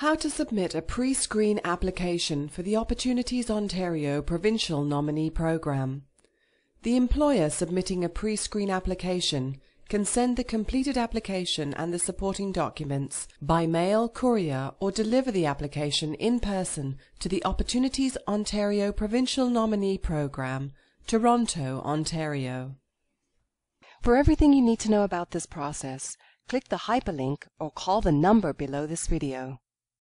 How to submit a pre-screen application for the Opportunities Ontario Provincial Nominee Program. The employer submitting a pre-screen application can send the completed application and the supporting documents by mail, courier, or deliver the application in person to the Opportunities Ontario Provincial Nominee Program, Toronto, Ontario. For everything you need to know about this process, click the hyperlink or call the number below this video.